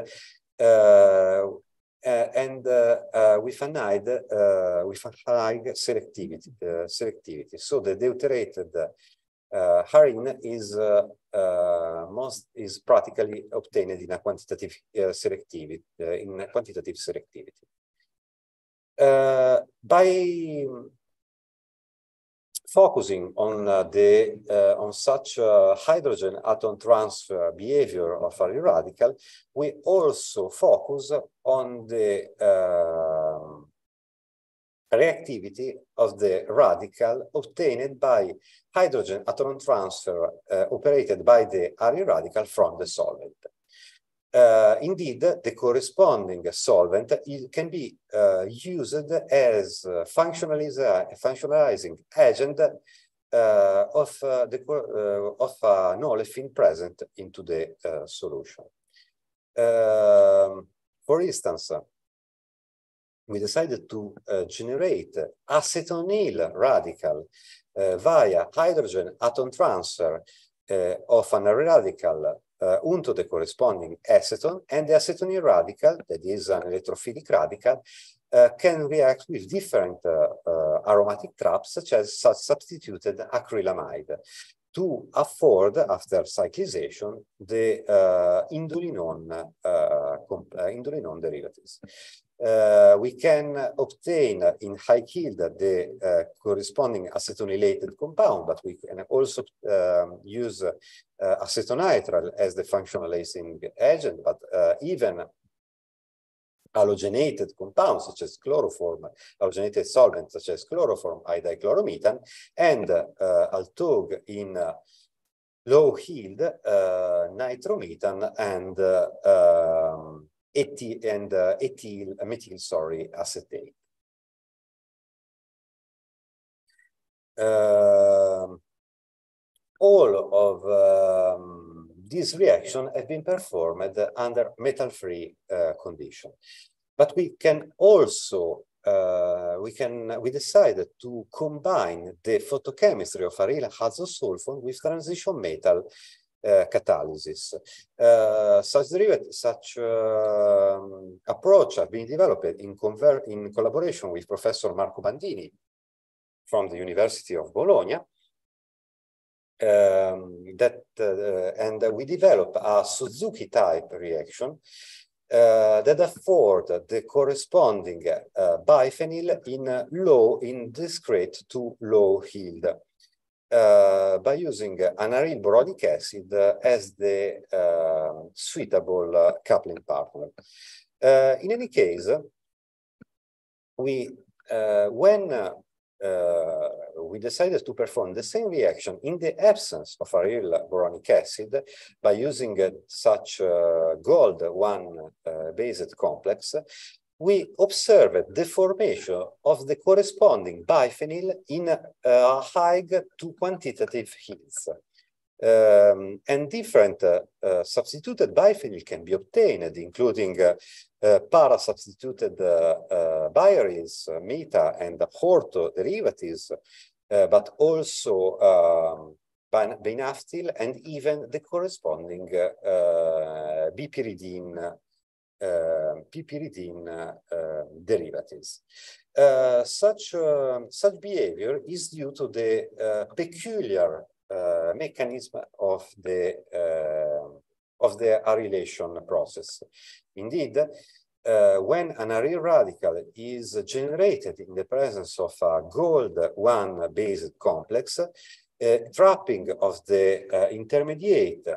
and with an with a high selectivity, selectivity. So the deuterated uh, is uh, uh, most is practically obtained in a quantitative selectivity in a quantitative selectivity. Uh, by focusing on uh, the uh, on such uh, hydrogen atom transfer behavior of a radical, we also focus on the uh, reactivity of the radical obtained by hydrogen atom transfer uh, operated by the Arien radical from the solvent. Uh, indeed, the corresponding solvent can be uh, used as functionalizing agent uh, of the of an olefin present into the solution. Um, for instance, we decided to generate acetonyl radical via hydrogen atom transfer of an radical uh, the corresponding acetone, and the acetonyl radical, that is an electrophilic radical, uh, can react with different uh aromatic traps, such as substituted acrylamide, to afford, after cyclization, the uh, indolinone, uh, indolinone derivatives. Uh, we can obtain in high yield the uh, corresponding acetonylated compound, but we can also um, use uh, acetonitrile as the functionalizing agent, but uh, even halogenated compounds such as chloroform, halogenated solvents such as chloroform, idichloromethane, and uh, Altaug in uh, low yield uh, nitromethane and um, ethyl and uh, ethyl methyl sorry acetate. Uh, all of um, these reactions have been performed under metal-free uh, condition. But we can also, uh, we can, we decided to combine the photochemistry of aryl azosulfone with transition metal uh, catalysis. Uh, such derivative, such uh, approach have been developed in, in collaboration with Professor Marco Bandini from the University of Bologna. Um, that uh, and we develop a Suzuki type reaction uh, that afford the corresponding uh, biphenyl in low in discrete to low yield uh, by using anaryl boronic acid as the uh, suitable uh, coupling partner. Uh, in any case, we uh, when uh, we decided to perform the same reaction in the absence of aryl boronic acid by using uh, such uh, gold one uh, based complex, we observed the formation of the corresponding biphenyl in uh, high to quantitative heats. Um, and different uh, uh, substituted biphenyl can be obtained, including uh para-substituted biaryls, meta and ortho derivatives, but also um, and even the corresponding uh, piperidine uh, uh, derivatives. Such, such behavior is due to the peculiar mechanism of the of the arylation process. Indeed, uh, when an aryl radical is generated in the presence of a gold one based complex, uh, trapping of the uh, intermediate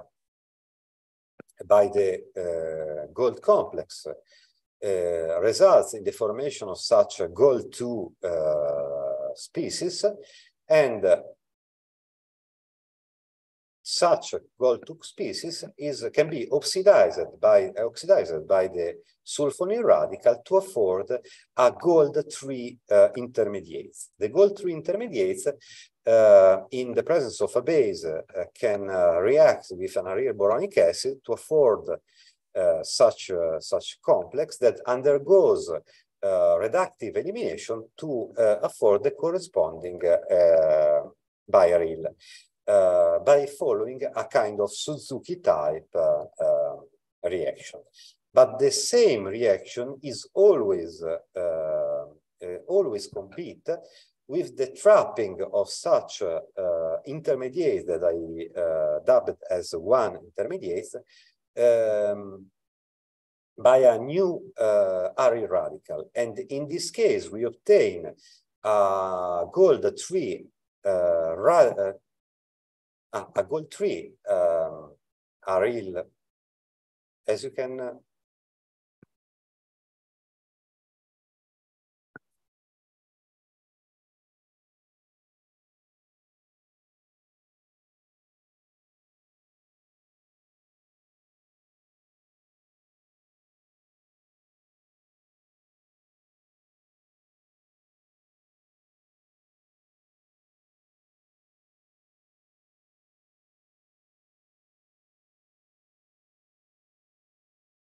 by the uh, gold complex uh, results in the formation of such a gold-2 uh, species and such gold-2 species is can be oxidized by oxidized by the sulfonyl radical to afford a gold-3 uh, intermediates. The gold-3 intermediates uh, in the presence of a base uh, can uh, react with an aryl boronic acid to afford uh, such, uh, such complex that undergoes reductive elimination to afford the corresponding biaryl by following a kind of Suzuki type reaction. But the same reaction is always always complete with the trapping of such uh, uh, intermediates that I uh, dubbed as one intermediates um, by a new uh, radical. And in this case, we obtain a gold 3 uh, uh, a gold tree um, aryl, as you can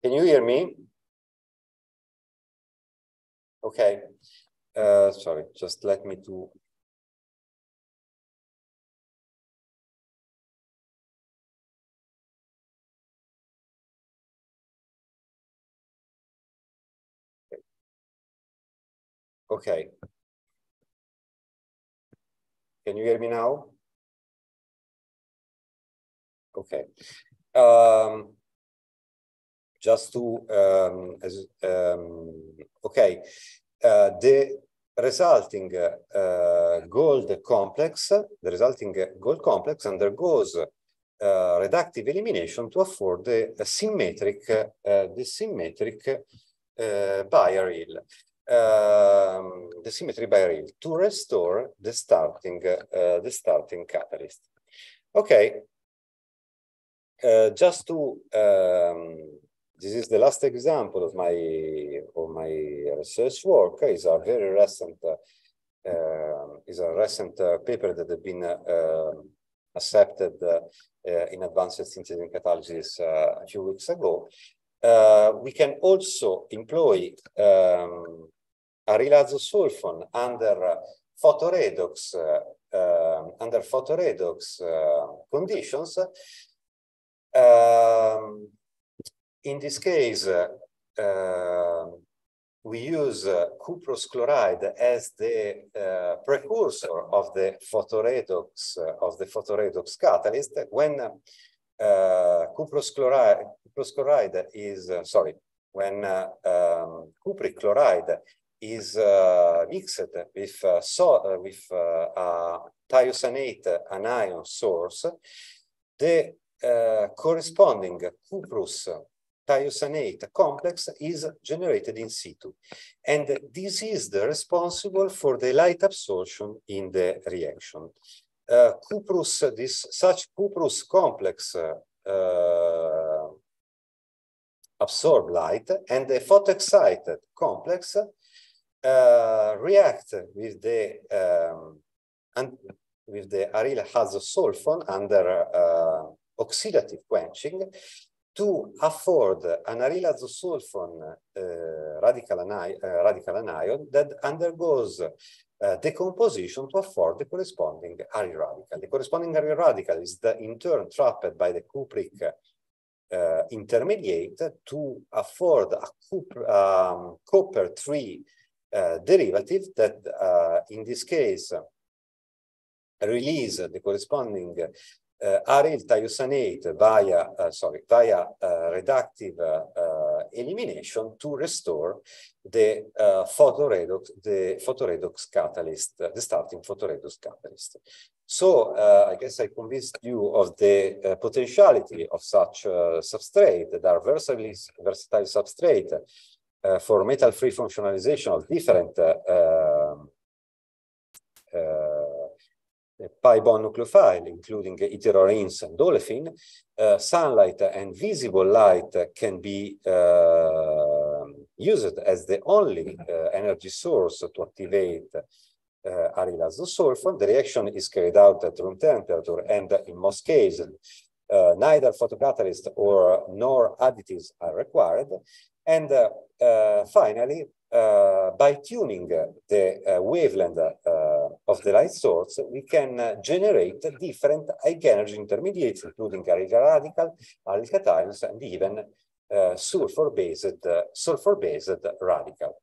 Can you hear me? Okay. Uh, sorry, just let me to Okay. Can you hear me now? Okay. Um, just to, um, as, um, okay, uh, the resulting uh, gold complex, the resulting gold complex undergoes uh, reductive elimination to afford the symmetric, uh, the symmetric uh, biaryl. Um, the symmetry biaryl to restore the starting uh, the starting catalyst. Okay, uh, just to um, this is the last example of my of my research work. is a very recent uh, is a recent uh, paper that has been uh, accepted uh, in advanced synthesis and catalysis uh, a few weeks ago. Uh, we can also employ um, sulfon under photoredox under photoredox conditions. Um, in this case, uh, we use uh, cuprous chloride as the uh, precursor of the photoredox uh, of the photoredox catalyst. When uh, cuprous chloride, cuprous chloride is uh, sorry, when um, cupric chloride is mixed with so with a thiocyanate anion source, the corresponding cuprous thiocyanate complex is generated in situ. And this is the responsible for the light absorption in the reaction. Uh, cuprous, this such cuprous complex uh, absorb light and the photoexcited complex uh, react with the um, and with the aryl azosulfone under uh, oxidative quenching to afford an aryl azosulfone uh, radical, uh, radical anion that undergoes uh, decomposition to afford the corresponding aryl radical. The corresponding aryl radical is the, in turn trapped by the cupric uh, intermediate to afford a um, copper 3 uh, derivative that uh, in this case release the corresponding Eh, uh, aryl thiocyanate via, uh, sorry, via eh, uh, reductive elimination to restore the photoredox, the photoredox catalyst, the starting photoredox catalyst. So I guess I convinced you of the potentiality of such substrate that are versatile, versatile substrate for metal-free functionalization of different um, pi bond nucleophile, including heteroarenes and olefin, uh, sunlight and visible light can be uh, used as the only uh, energy source to activate uh, aryl azosulfone. The reaction is carried out at room temperature and in most cases, neither photocatalyst or nor additives are required. And finally, by tuning the uh, wavelength uh, of the light source, we can generate different high energy intermediates, including radical, aryl cations, and even sulfur-based sulfur-based radical.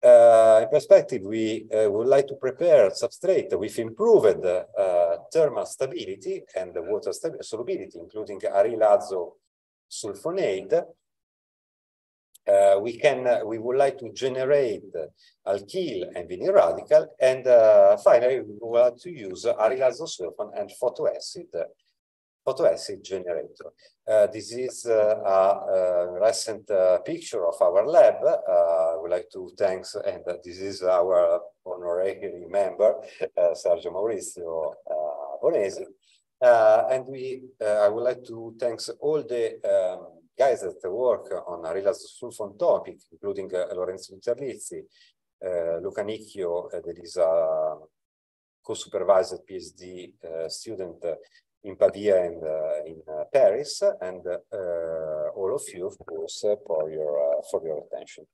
Uh, in perspective, we uh, would like to prepare substrate with improved uh, thermal stability and water solubility, including aryl azo sulfonate, uh, we can uh, we would like to generate alkyl and vinyl radical and uh, finally we would like to use sulfone and photoacid photoacid generator. Uh, this is uh, a, recent uh, picture of our lab. I would like to thanks, and this is our honorary member, Sergio Maurizio Bonesi. and we, I would like to thanks all the um, guys that work on sulfone topic, including uh, Lorenzo Di Terlizzi, uh, Luca Nicchio, uh, that is a co-supervised PhD student in Pavia and in Paris, and all of you, of course, for your for your attention.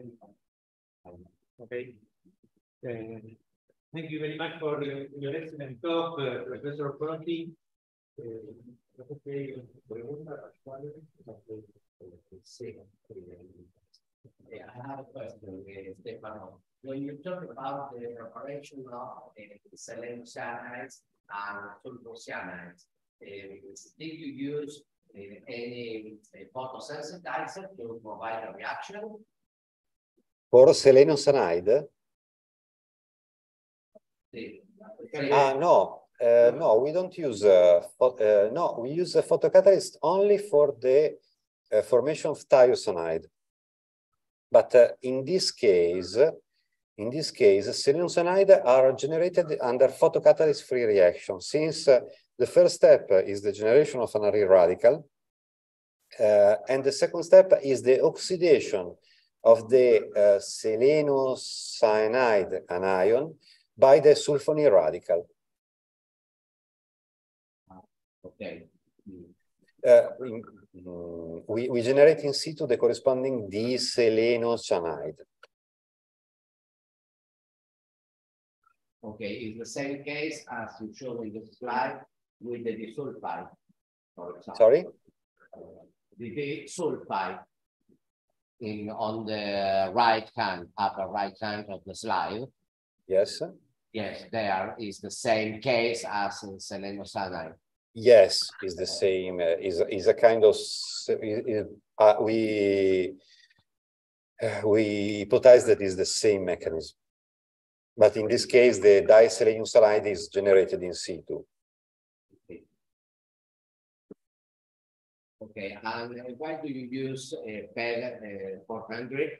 Okay. Uh, thank you very much for uh, your excellent talk, uh, Professor Protti. Yeah, I have a question, Stefano. When you talk about the preparation of uh, selenium cyanides and sulfocyanides, uh, did you use any photosensitizer to provide a reaction? For selenium cyanide? Ah, no. Uh, no, we don't use, uh, uh, no, we use a photocatalyst only for the uh, formation of thiocyanide. But uh, in this case, in this case, selenium cyanide are generated under photocatalyst-free reaction. Since the first step is the generation of an aryl radical, and the second step is the oxidation of the uh, cyanide anion by the sulfonyl radical. Okay. Uh, in, um, we, we generate in situ the corresponding diselenocyanide. Okay, it's the same case as you showed in the slide with the disulfide. Sorry? The disulfide in on the right hand, upper right hand of the slide. Yes. Yes, there is the same case as in selenium cyanide. Yes, is the same. Uh, is is a kind of is, uh, we uh, we hypothesize that is the same mechanism, but in this case, the diselenium cyanide is generated in situ. Okay, and why do you use uh, PEG uh, 400?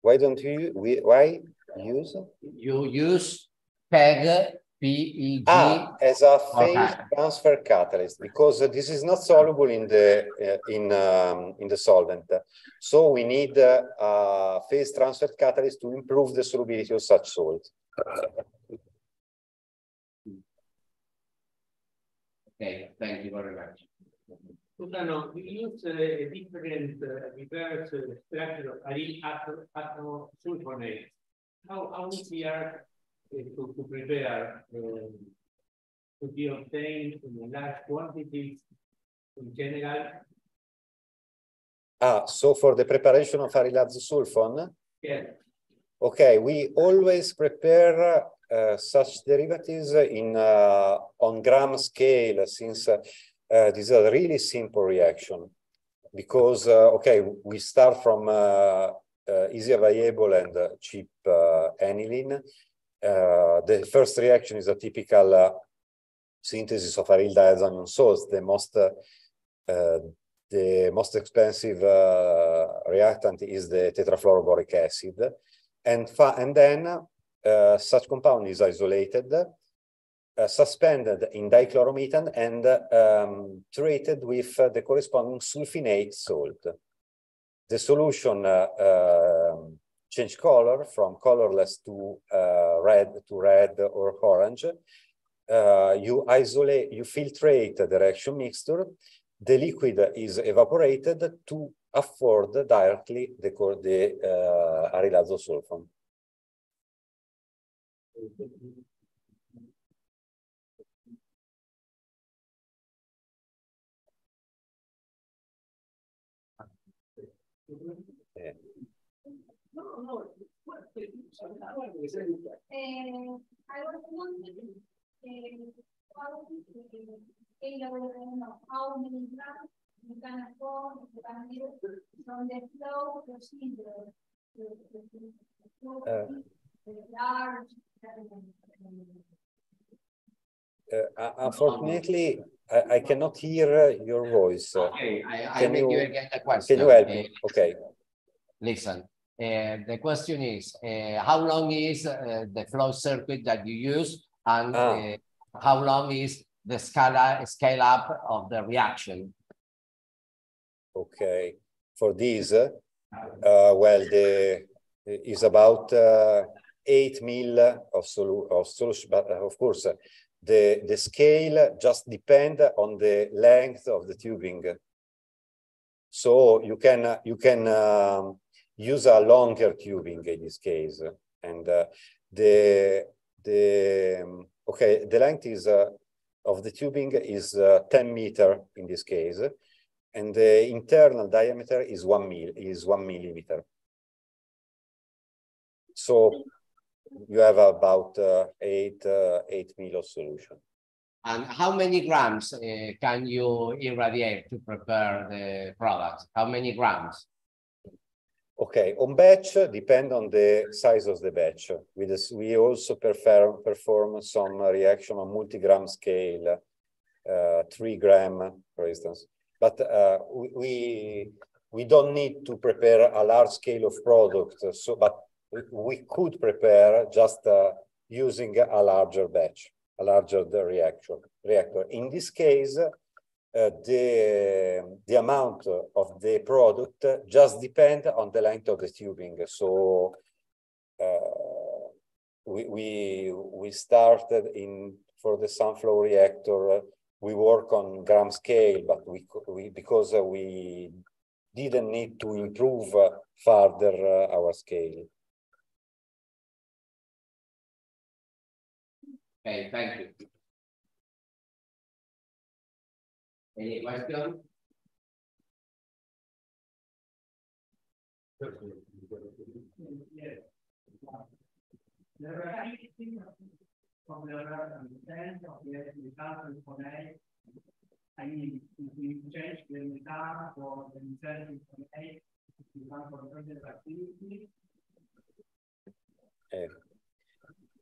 Why don't you, we, why use? You use PEG PEG. Ah, as a phase transfer catalyst, because uh, this is not soluble in the uh, in um, in the solvent. So we need uh, a phase transfer catalyst to improve the solubility of such salt. Okay, thank you very much. We use uh, a different uh, reverse uh, structure of aryl sulfonate. How, how easier uh, to, to prepare um, to be obtained in large quantities in general? Ah, so for the preparation of sulfone? Yes. Okay, we always prepare uh, such derivatives in uh, on gram scale since uh, uh, this is a really simple reaction because, uh, okay, we start from uh, uh easy available and uh, cheap uh, aniline. the first reaction is a typical synthesis of aryl diazonium salts, the most the most expensive reactant is the tetrafluoroboric acid. And, and then such compound is isolated suspended in dichloromethane and um, treated with uh, the corresponding sulfinate salt. The solution uh, um, change color from colorless to uh, red to red or orange. Uh, you isolate, you filtrate the reaction mixture. The liquid is evaporated to afford directly the, the uh, aryl sulfone. Yeah. No, no. Eh, I was wondering, eh, how, eh, how many grams you can afford, you can use from the flow procedure. the- the- the- Uh. Uh, unfortunately, I, I cannot hear uh, your voice. Uh, Okay, I, I Can you, you- again the question. Can you help me? Okay. Listen, uh, the question is, uh, how long is uh, the flow circuit that you use and uh, how long is the scala, scale up of the reaction? Okay. For this, uh, well, the is about uh, eight mil of, solu of solution, but of course, the the scale just depend on the length of the tubing. So you can you can um, use a longer tubing in this case, and uh, the the um, okay the length is uh, of the tubing is uh, 10 meter in this case, and the internal diameter is one mil is one millimeter. So you have about uh, eight uh, eight mil of solution. And how many grams uh, can you irradiate to prepare the product? How many grams? Okay, on batch depend on the size of the batch. We we also perform perform some reaction on multi-gram scale, uh, three gram, for instance. But uh, we, we don't need to prepare a large scale of product. So, but we, we could prepare just uh, using a larger batch, a larger reaction reactor. In this case, uh, the the amount of the product just depend on the length of the tubing. So uh, we we we started in for the sunflower reactor. We work on gram scale, but we we because we didn't need to improve further uh, our scale. Okay, thank you. Any question? From the understand of the result for I mean, if we change the result for the result from A, result for the activity,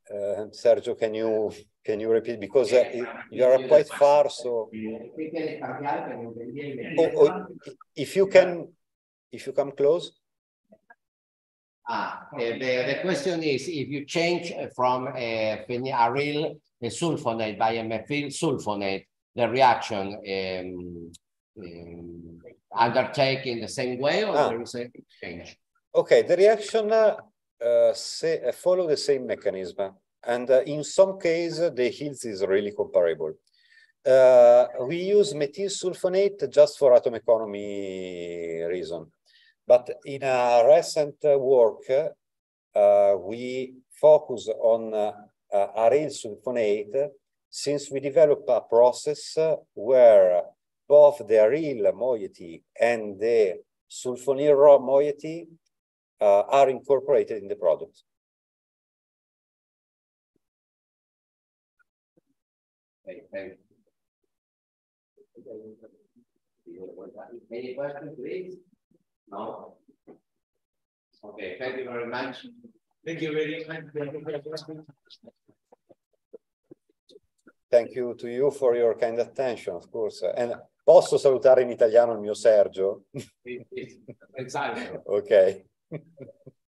Uh, Sergio, can you can you repeat because uh, you are quite far, so ¿Qué quieres cambiar? Que no entendí bien. oh, oh, if you can if you come close. Ah, uh, the, the question is if you change from a phenylaryl sulfonate by a methyl sulfonate, the reaction um, um, undertake in the same way or Ah. there is a change? Okay, the reaction uh, uh, say, uh, follow the same mechanism, and uh, in some case the yields is really comparable. Uh, we use methyl sulfonate just for atom economy reason, but in a recent uh, work uh, we focus on uh, uh, aryl sulfonate since we developed a process uh, where both the aryl moiety and the sulfonyl moiety uh, are incorporated in the product. Thank you. Any questions, please? No? Okay, thank you very much. Thank you very much. Thank you to you for your kind attention, of course. And posso salutare in italiano il mio Sergio? Esatto. ok. フフフ。